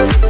We'll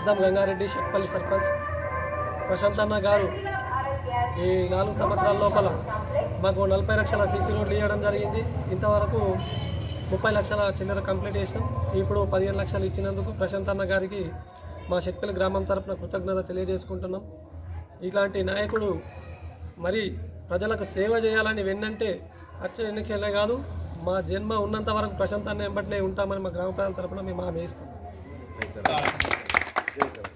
అద్దం గంగారెడ్డి షట్పల్లి సర్పంచ్. ప్రశాంత్ అన్న గారు ఈ నాలుగు సంవత్సరాల లోపల మాకు నలభై లక్షల సీసీ రోడ్లు ఇవ్వడం జరిగింది. ఇంతవరకు ముప్పై లక్షల చిల్లర కంప్లీట్ చేసినాం. ఇప్పుడు పదిహేను లక్షలు ఇచ్చినందుకు ప్రశాంత్ అన్న గారికి మా షట్పల్లి గ్రామం తరఫున కృతజ్ఞత తెలియజేసుకుంటున్నాం. ఇలాంటి నాయకుడు మరి ప్రజలకు సేవ చేయాలని వెన్నంటే వచ్చే ఎన్నికలే కాదు మా జన్మ ఉన్నంత వరకు ప్రశాంతాన్ని వెంబట్నే ఉంటామని మా గ్రామ ప్రజల తరపున మేము హామీ ఇస్తాం Jacob.